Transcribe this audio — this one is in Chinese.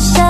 下。